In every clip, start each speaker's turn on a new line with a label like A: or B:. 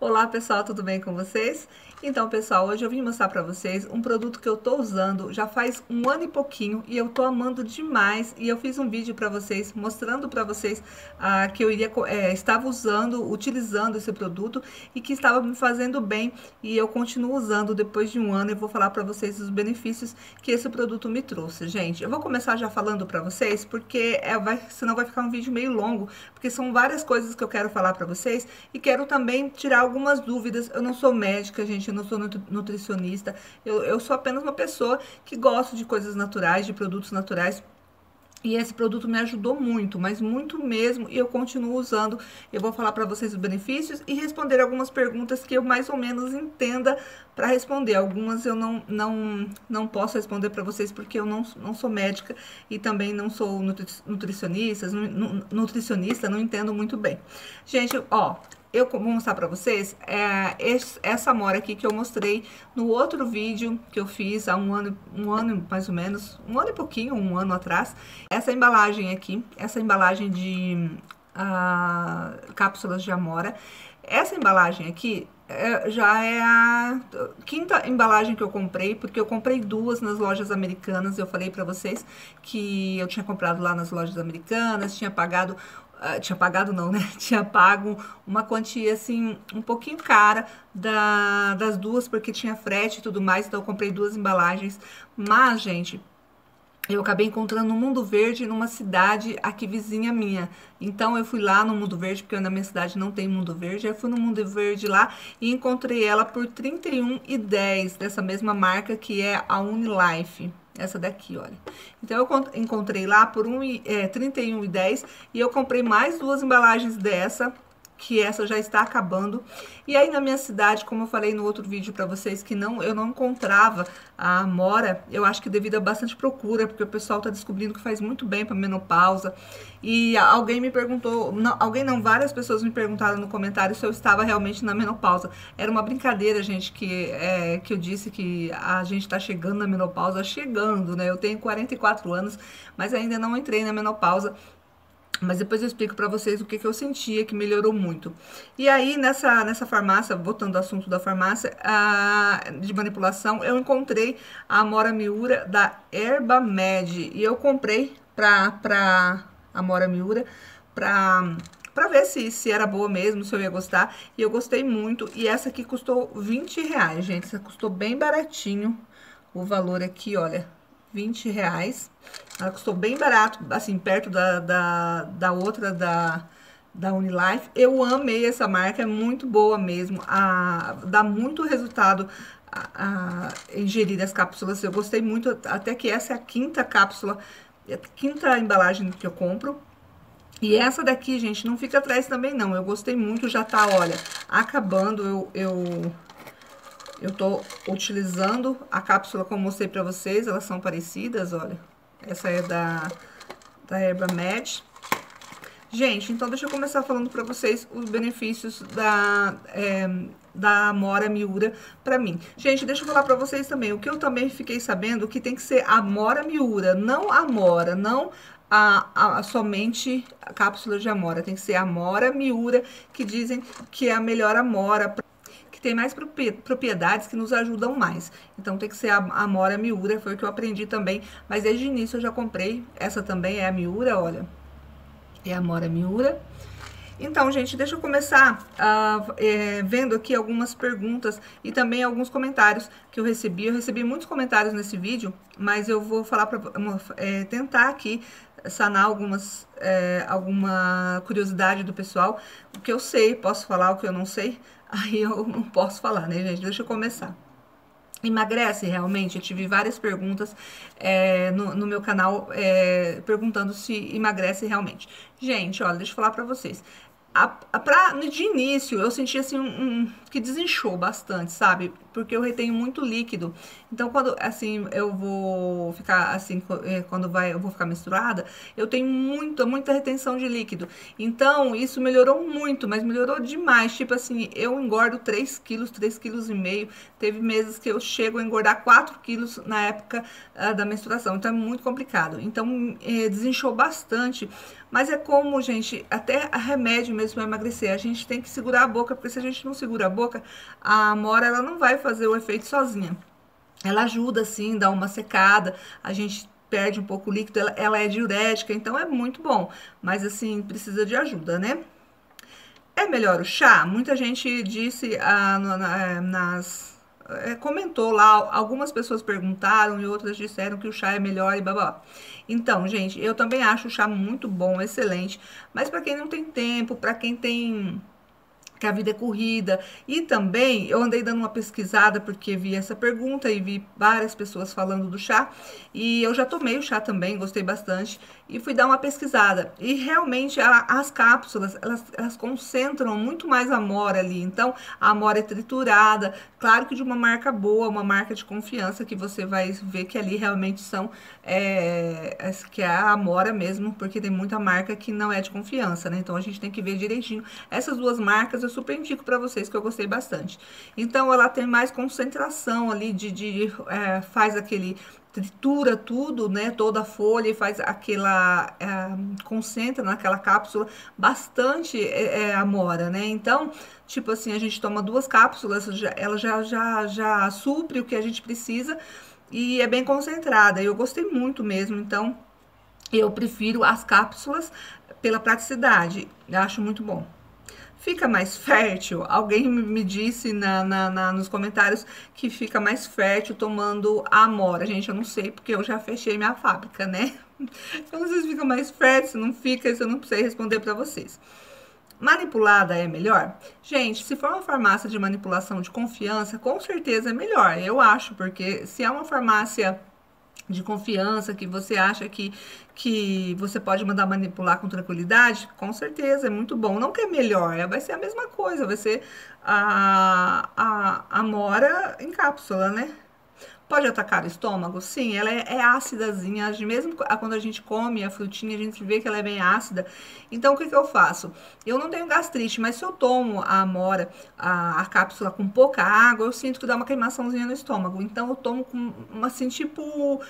A: Olá pessoal, tudo bem com vocês? Então pessoal, hoje eu vim mostrar pra vocês um produto que eu tô usando já faz um ano e pouquinho e eu tô amando demais e eu fiz um vídeo pra vocês mostrando pra vocês ah, que eu iria, é, estava usando, utilizando esse produto e que estava me fazendo bem e eu continuo usando depois de um ano e vou falar pra vocês os benefícios que esse produto me trouxe, gente. Eu vou começar já falando pra vocês porque é, vai, senão vai ficar um vídeo meio longo, porque são várias coisas que eu quero falar pra vocês e quero também tirar algumas dúvidas. Eu não sou médica, gente, eu não sou nutricionista. Eu, eu sou apenas uma pessoa que gosta de coisas naturais, de produtos naturais. E esse produto me ajudou muito, mas muito mesmo, e eu continuo usando. Eu vou falar para vocês os benefícios e responder algumas perguntas que eu mais ou menos entenda para responder. Algumas eu não, não, não posso responder para vocês porque eu não, não sou médica e também não sou nutricionista, nutricionista, não entendo muito bem. Gente, ó, eu vou mostrar pra vocês é, essa amora aqui que eu mostrei no outro vídeo que eu fiz há um ano, um ano mais ou menos, um ano e pouquinho, um ano atrás. Essa embalagem aqui, essa embalagem de uh, cápsulas de amora. Essa embalagem aqui é, já é a quinta embalagem que eu comprei, porque eu comprei duas nas lojas americanas. Eu falei para vocês que eu tinha comprado lá nas lojas americanas, tinha pagado Uh, tinha pagado não, né? Tinha pago uma quantia assim um pouquinho cara da, das duas, porque tinha frete e tudo mais, então eu comprei duas embalagens. Mas, gente, eu acabei encontrando no Mundo Verde numa cidade aqui vizinha minha. Então eu fui lá no Mundo Verde, porque na minha cidade não tem Mundo Verde. Eu fui no Mundo Verde lá e encontrei ela por R$ 31,10 dessa mesma marca que é a Unilife. Essa daqui, olha. Então, eu encontrei lá por um, é, 31,10 e eu comprei mais duas embalagens dessa que essa já está acabando. E aí na minha cidade, como eu falei no outro vídeo para vocês, que não eu não encontrava a amora, eu acho que devido a bastante procura, porque o pessoal está descobrindo que faz muito bem para menopausa. E alguém me perguntou, não, alguém não, várias pessoas me perguntaram no comentário se eu estava realmente na menopausa. Era uma brincadeira, gente, que, é, que eu disse que a gente está chegando na menopausa, chegando, né? Eu tenho 44 anos, mas ainda não entrei na menopausa. Mas depois eu explico para vocês o que, que eu sentia que melhorou muito. E aí, nessa, nessa farmácia, voltando ao assunto da farmácia a, de manipulação, eu encontrei a Amora Miura da Herba Med. E eu comprei pra, pra Amora Miura pra, pra ver se, se era boa mesmo, se eu ia gostar. E eu gostei muito. E essa aqui custou 20 reais, gente. Essa custou bem baratinho o valor aqui, olha 20 reais. Ela custou bem barato, assim, perto da, da, da outra da, da Unilife. Eu amei essa marca, é muito boa mesmo. A, dá muito resultado a, a ingerir as cápsulas. Eu gostei muito, até que essa é a quinta cápsula, a quinta embalagem que eu compro. E essa daqui, gente, não fica atrás também não. Eu gostei muito, já tá, olha, acabando. Eu, eu eu tô utilizando a cápsula como mostrei pra vocês, elas são parecidas, olha. Essa é da, da Herba Med. Gente, então deixa eu começar falando pra vocês os benefícios da, é, da Amora Miura pra mim. Gente, deixa eu falar pra vocês também, o que eu também fiquei sabendo, que tem que ser Amora Miura, não Amora, não a, a, somente a cápsula de amora, tem que ser amora miura, que dizem que é a melhor amora que tem mais propriedades que nos ajudam mais. Então tem que ser a, a Mora Miura, foi o que eu aprendi também, mas desde o início eu já comprei. Essa também é a Miura, olha. É a Mora Miura. Então, gente, deixa eu começar uh, é, vendo aqui algumas perguntas e também alguns comentários que eu recebi. Eu recebi muitos comentários nesse vídeo, mas eu vou falar para é, tentar aqui sanar algumas, é, alguma curiosidade do pessoal. O que eu sei, posso falar o que eu não sei, aí eu não posso falar, né, gente? Deixa eu começar. Emagrece realmente? Eu tive várias perguntas é, no, no, meu canal é, perguntando se emagrece realmente. Gente, olha, deixa eu falar pra vocês. A, a, pra, de início, eu senti assim um, um, que desinchou bastante, sabe? Porque eu retenho muito líquido. Então, quando assim eu vou ficar assim, é, quando vai, eu vou ficar menstruada, eu tenho muita, muita retenção de líquido. Então, isso melhorou muito, mas melhorou demais. Tipo assim, eu engordo 3 quilos, 3 quilos e meio. Teve meses que eu chego a engordar 4 quilos na época uh, da menstruação. Então, é muito complicado. Então, é, desinchou bastante Mas é como, gente, até remédio mesmo para emagrecer. A gente tem que segurar a boca, porque se a gente não segura a boca, a amora ela não vai fazer o efeito sozinha. Ela ajuda, sim, dá uma secada, a gente perde um pouco o líquido, ela, ela é diurética, então é muito bom. Mas, assim, precisa de ajuda, né? É melhor o chá? Muita gente disse ah, na, nas é, comentou lá, algumas pessoas perguntaram e outras disseram que o chá é melhor e babá. Então, gente, eu também acho o chá muito bom, excelente, mas para quem não tem tempo, para quem tem que a vida é corrida. E também eu andei dando uma pesquisada porque vi essa pergunta e vi várias pessoas falando do chá. E eu já tomei o chá também, gostei bastante. E fui dar uma pesquisada. E realmente a, as cápsulas, elas, elas concentram muito mais amora ali. Então, a amora é triturada. Claro que de uma marca boa, uma marca de confiança, que você vai ver que ali realmente são, é, que é a amora mesmo, porque tem muita marca que não é de confiança, né? Então, a gente tem que ver direitinho. Essas duas marcas eu super indico para vocês, que eu gostei bastante. Então, ela tem mais concentração ali, de, de é, faz aquele tritura tudo, né, toda a folha e faz aquela, é, concentra naquela cápsula bastante é, é, amora, né, então, tipo assim, a gente toma duas cápsulas, ela já, já, já supre o que a gente precisa e é bem concentrada, eu gostei muito mesmo, então, eu prefiro as cápsulas pela praticidade, eu acho muito bom fica mais fértil. Alguém me disse na, na, na, nos comentários que fica mais fértil tomando amora. Gente, eu não sei, porque eu já fechei minha fábrica, né? Então, vocês ficam mais fértil, se não fica, isso eu não sei responder para vocês. Manipulada é melhor? Gente, se for uma farmácia de manipulação de confiança, com certeza é melhor. Eu acho, porque se é uma farmácia de confiança, que você acha que, que você pode mandar manipular com tranquilidade, com certeza, é muito bom. Não que é melhor, é, vai ser a mesma coisa, vai ser a, a, a mora em cápsula, né? Pode atacar o estômago? Sim, ela é, é ácidazinha, mesmo quando a gente come a frutinha, a gente vê que ela é bem ácida. Então, o que, que eu faço? Eu não tenho gastrite, mas se eu tomo a amora, a, a cápsula com pouca água, eu sinto que dá uma queimaçãozinha no estômago. Então, eu tomo com, assim, tipo,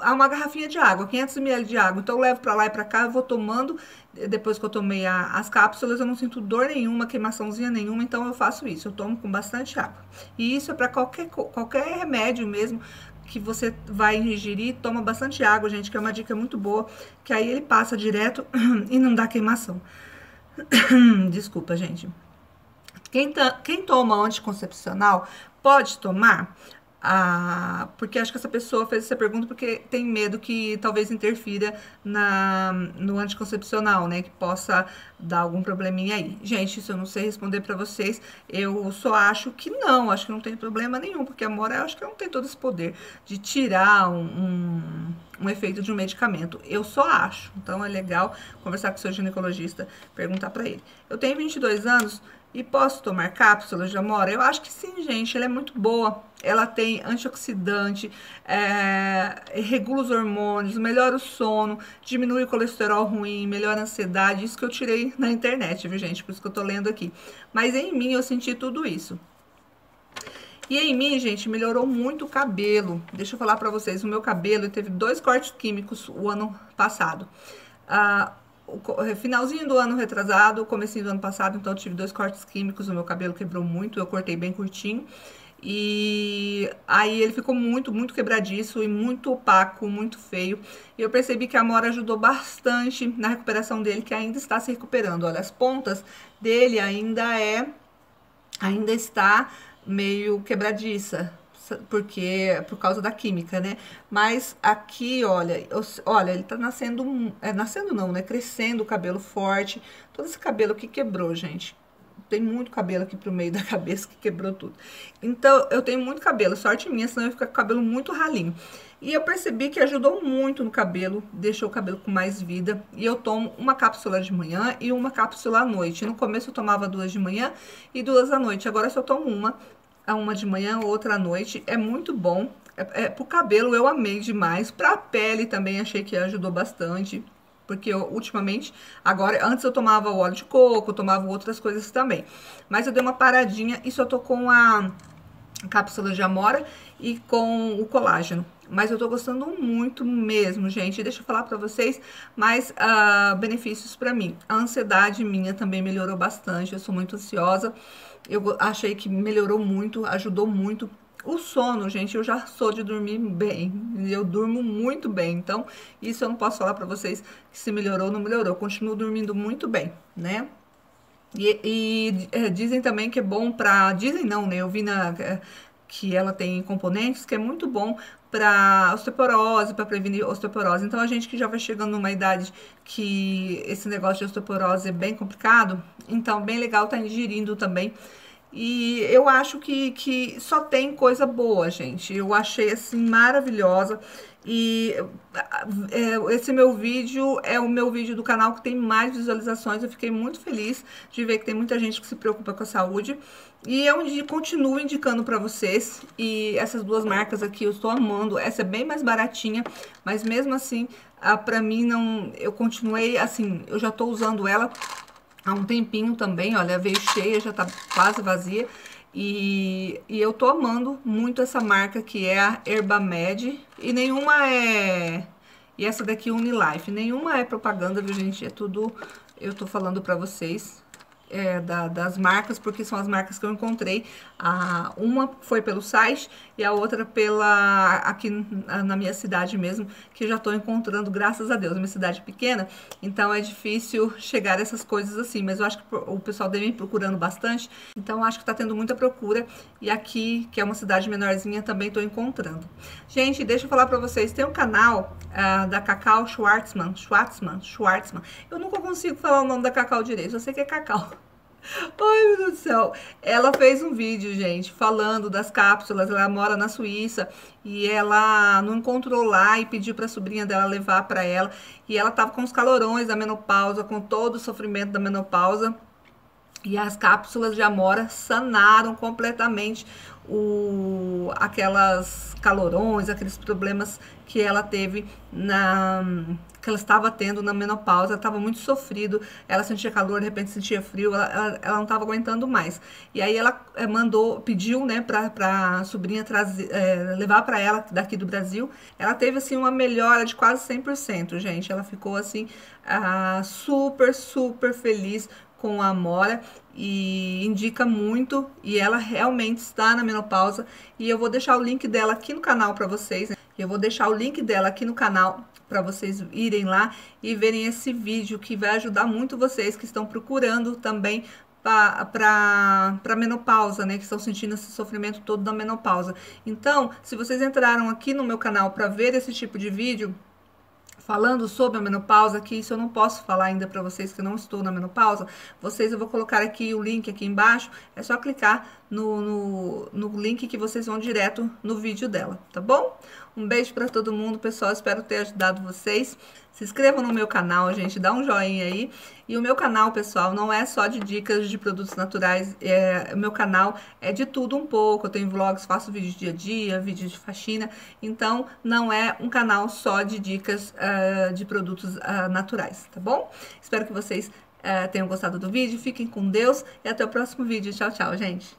A: uma garrafinha de água, 500 ml de água. Então, eu levo pra lá e pra cá, eu vou tomando. Depois que eu tomei a, as cápsulas, eu não sinto dor nenhuma, queimaçãozinha nenhuma. Então, eu faço isso. Eu tomo com bastante água. E isso é para qualquer, qualquer remédio mesmo que você vai ingerir, toma bastante água, gente, que é uma dica muito boa, que aí ele passa direto e não dá queimação. Desculpa, gente. Quem, quem toma anticoncepcional pode tomar ah, porque acho que essa pessoa fez essa pergunta porque tem medo que talvez interfira na, no anticoncepcional, né? Que possa dar algum probleminha aí. Gente, isso eu não sei responder para vocês. Eu só acho que não, acho que não tem problema nenhum, porque a Mora acho que não tem todo esse poder de tirar um, um, um efeito de um medicamento. Eu só acho. Então é legal conversar com o seu ginecologista, perguntar para ele. Eu tenho 22 anos e posso tomar cápsulas de amora? Eu acho que sim, gente. Ela é muito boa. Ela tem antioxidante, é, regula os hormônios, melhora o sono, diminui o colesterol ruim, melhora a ansiedade. Isso que eu tirei na internet, viu, gente? Por isso que eu tô lendo aqui. Mas em mim eu senti tudo isso. E em mim, gente, melhorou muito o cabelo. Deixa eu falar pra vocês, o meu cabelo teve dois cortes químicos o ano passado. Ah, finalzinho do ano retrasado, comecinho do ano passado, então eu tive dois cortes químicos, o meu cabelo quebrou muito, eu cortei bem curtinho. E aí ele ficou muito, muito quebradiço e muito opaco, muito feio. E eu percebi que a Amora ajudou bastante na recuperação dele, que ainda está se recuperando. Olha, as pontas dele ainda é ainda está meio quebradiça, porque por causa da química, né? Mas aqui, olha, olha, ele tá nascendo, é, nascendo não, né? Crescendo o cabelo forte. Todo esse cabelo aqui quebrou, gente. Tem muito cabelo aqui pro meio da cabeça que quebrou tudo. Então, eu tenho muito cabelo, sorte minha, senão eu ia com o cabelo muito ralinho. E eu percebi que ajudou muito no cabelo, deixou o cabelo com mais vida. E eu tomo uma cápsula de manhã e uma cápsula à noite. No começo eu tomava duas de manhã e duas à noite. Agora eu só tomo uma uma de manhã, outra à noite. É muito bom. É, é, pro cabelo eu amei demais. Pra pele também achei que ajudou bastante. Porque eu, ultimamente, agora, antes eu tomava óleo de coco, tomava outras coisas também. Mas eu dei uma paradinha e só tô com a cápsula de amora e com o colágeno. mas eu tô gostando muito mesmo, gente. Deixa eu falar pra vocês mais uh, benefícios pra mim. A ansiedade minha também melhorou bastante, eu sou muito ansiosa. Eu achei que melhorou muito, ajudou muito. O sono, gente, eu já sou de dormir bem, eu durmo muito bem, então isso eu não posso falar pra vocês se melhorou ou não melhorou, eu continuo dormindo muito bem, né? E, e é, dizem também que é bom pra. Dizem não, né? Eu vi na, é, que ela tem componentes que é muito bom para osteoporose, para prevenir osteoporose. Então, a gente que já vai chegando numa idade que esse negócio de osteoporose é bem complicado, então, bem legal tá ingerindo também. E eu acho que, que só tem coisa boa, gente. Eu achei, assim, maravilhosa. E é, esse meu vídeo é o meu vídeo do canal que tem mais visualizações. Eu fiquei muito feliz de ver que tem muita gente que se preocupa com a saúde. E eu continuo indicando para vocês. E essas duas marcas aqui eu estou amando. Essa é bem mais baratinha, mas mesmo assim, para mim não. Eu continuei assim, eu já estou usando ela há um tempinho também. Olha, veio cheia, já tá quase vazia. E, e eu tô amando muito essa marca que é a Herbamed. E nenhuma é... E essa daqui, Unilife. Nenhuma é propaganda, viu, gente? É tudo... Eu tô falando pra vocês é, da, das marcas, porque são as marcas que eu encontrei. A, uma foi pelo site e a outra pela aqui na minha cidade mesmo, que já estou encontrando, graças a Deus, minha cidade pequena, então é difícil chegar a essas coisas assim, mas eu acho que o pessoal deve ir procurando bastante, então acho que está tendo muita procura e aqui, que é uma cidade menorzinha, também estou encontrando. Gente, deixa eu falar para vocês, tem um canal uh, da Cacau Schwartzman, Schwartzman, Schwartzman, eu nunca consigo falar o nome da Cacau direito, eu sei que é Cacau. Ai, meu Deus do céu. Ela fez um vídeo, gente, falando das cápsulas. Ela mora na Suíça e ela não encontrou lá e pediu para a sobrinha dela levar para ela. E ela tava com os calorões da menopausa, com todo o sofrimento da menopausa. E as cápsulas de amora sanaram completamente o, aquelas calorões, aqueles problemas que ela teve na que ela estava tendo na menopausa, estava muito sofrido, ela sentia calor, de repente sentia frio, ela, ela, ela não estava aguentando mais. E aí ela é, mandou, pediu, né, para a sobrinha trazer, é, levar para ela daqui do Brasil. Ela teve assim uma melhora de quase 100%, gente. Ela ficou assim ah, super, super feliz com a Amora e indica muito e ela realmente está na menopausa e eu vou deixar o link dela aqui no canal para vocês. Né? Eu vou deixar o link dela aqui no canal para vocês irem lá e verem esse vídeo que vai ajudar muito vocês que estão procurando também para menopausa, né? Que estão sentindo esse sofrimento todo da menopausa. Então, se vocês entraram aqui no meu canal para ver esse tipo de vídeo, falando sobre a menopausa, que isso eu não posso falar ainda para vocês que eu não estou na menopausa, vocês eu vou colocar aqui o link aqui embaixo, é só clicar no, no, no link que vocês vão direto no vídeo dela, tá bom? Um beijo para todo mundo, pessoal, espero ter ajudado vocês. Se inscrevam no meu canal, gente, dá um joinha aí. E o meu canal, pessoal, não é só de dicas de produtos naturais, é, o meu canal é de tudo um pouco. Eu tenho vlogs, faço vídeos dia a dia, vídeos de faxina. Então, não é um canal só de dicas uh, de produtos uh, naturais, tá bom? Espero que vocês uh, tenham gostado do vídeo. Fiquem com Deus e até o próximo vídeo. Tchau, tchau, gente!